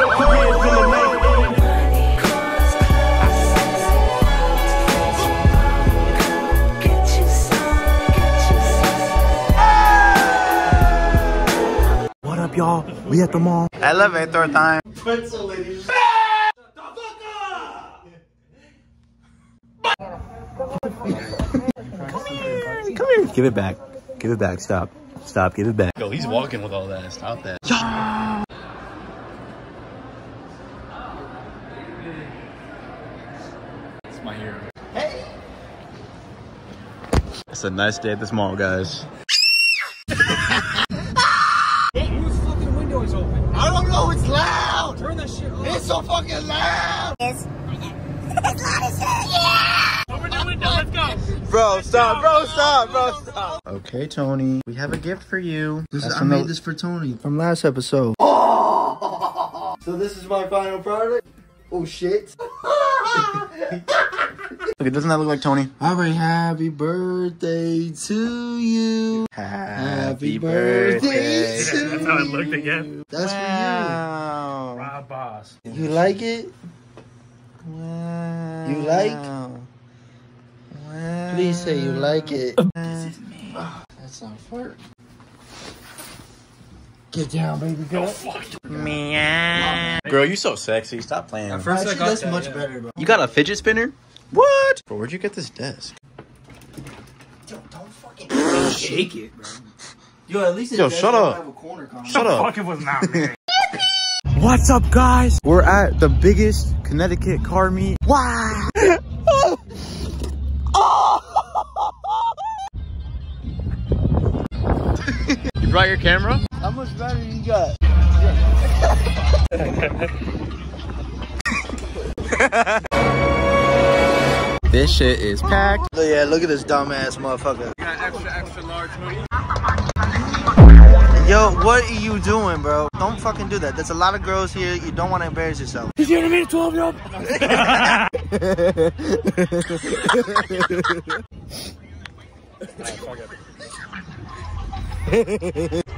What up, y'all? We at the mall. Elevator time. Come here. Come here. Give it back. Give it back. Stop. Stop. Give it back. Yo, he's walking with all that. Stop that. It's It's a nice day at this mall, guys. Whose fucking window is open? I don't know. It's loud. Turn that shit off. It's so fucking loud. Bro, stop, bro, stop, bro, stop. Okay, Tony, we have a gift for you. This That's I made this for Tony. from last episode. Oh! So this is my final product. Oh shit! Look, doesn't that look like Tony? All right, happy birthday to you. Happy birthday to That's how it looked again. That's Wow. Boss. for you. You like it? Wow. You like? Wow. Please say you like it. This is me. Oh, that's not fart. Get down, baby girl. Meow. Girl, you so sexy. Stop playing. At first I got that's that, much yeah. better, bro. You got a fidget spinner? What? Bro, where'd you get this desk? Don't fucking shake it, bro. Yo, at least it Yo, does shut not up. Have a corner comment. Shut up. Fucking was not me. What's up, guys? We're at the biggest Connecticut car meet. Wow! you brought your camera? How much battery you got? This shit is packed. Oh yeah, look at this dumbass motherfucker. Got extra, extra large hoodie. Yo, what are you doing, bro? Don't fucking do that. There's a lot of girls here. You don't want to embarrass yourself. He's gonna meet 12 year old.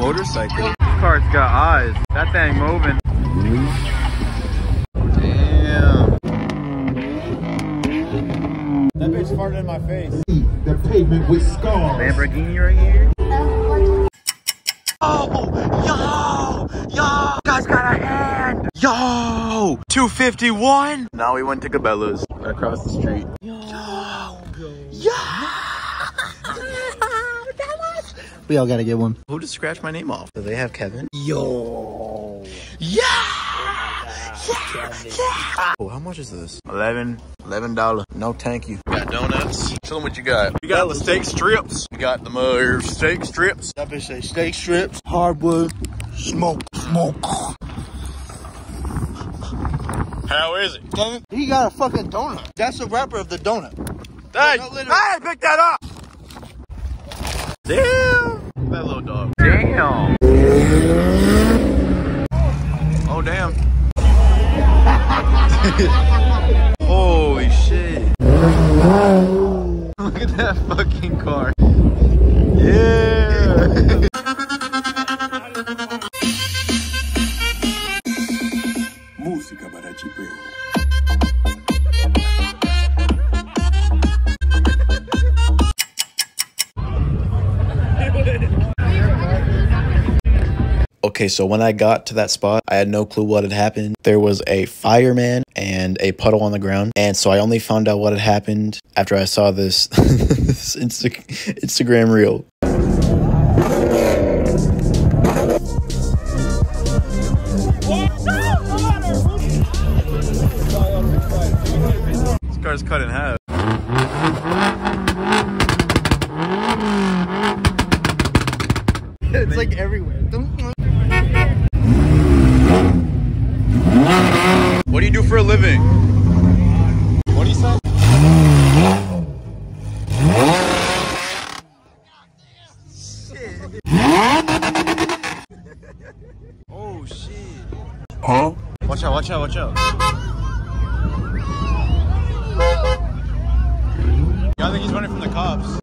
motorcycle. This car's got eyes. That thing moving. Damn. That bitch farted in my face. the pavement with scars. Lamborghini right here. Oh, yo, yo, guys got a hand. Yo, 251. Now we went to Cabela's right across the street. Yo, yo. We all gotta get one. Who just scratched my name off? Do they have Kevin? Yo. Yeah. Oh, how much is this? Eleven. Eleven dollar. No, thank you. Got donuts. Show them what you got. We got the steak strips. We got the uh, steak strips. That bitch say steak strips, hardwood, smoke, smoke. How is it? Kevin, he got a fucking donut. That's the wrapper of the donut. Hey, no, literally. hey, pick that up. Damn. That little dog. Damn. Oh, damn. Holy shit. Look at that fucking car. Yeah. Okay, so when I got to that spot, I had no clue what had happened. There was a fireman and a puddle on the ground. And so I only found out what had happened after I saw this, this Insta- Instagram reel. This car's cut in half. It's like everywhere. What do you do for a living? What do you say? oh shit. Huh? Watch out, watch out, watch out. Yeah, I think he's running from the cops.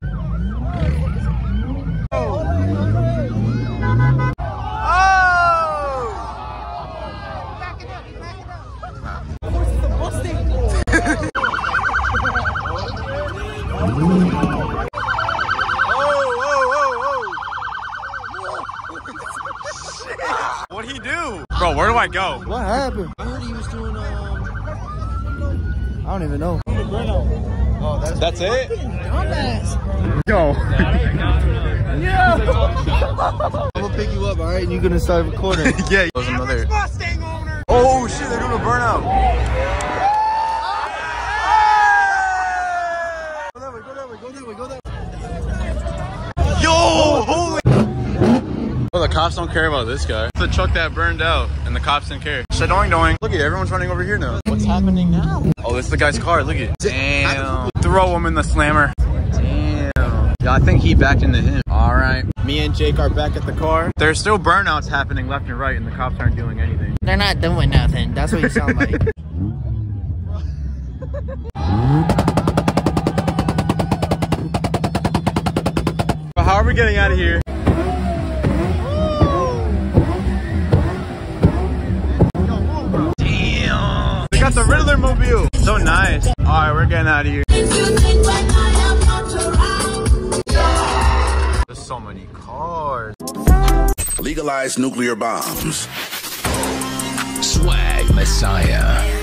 Where do I go? What happened? I heard he was doing, um, I don't even know. Oh, that's, That's it? dumbass. Yo. I'm gonna pick you up, all right? And you're gonna start recording. yeah. There's another. Oh shit! They're doing a burnout. go that way, go that way, go that way, go that way. Yo, holy. Well, the cops don't care about this guy. It's the truck that burned out, and the cops didn't care. Shit, doing, doing. Look at everyone's running over here now. What's happening now? Oh, this is the guy's car. Look at it. Damn. Throw him in the slammer. Damn. Yeah, I think he backed into him. All right. Me and Jake are back at the car. There's still burnouts happening left and right, and the cops aren't doing anything. They're not doing nothing. That's what you sound like. getting out of here. There's so many cars. Legalize nuclear bombs. Swag Messiah.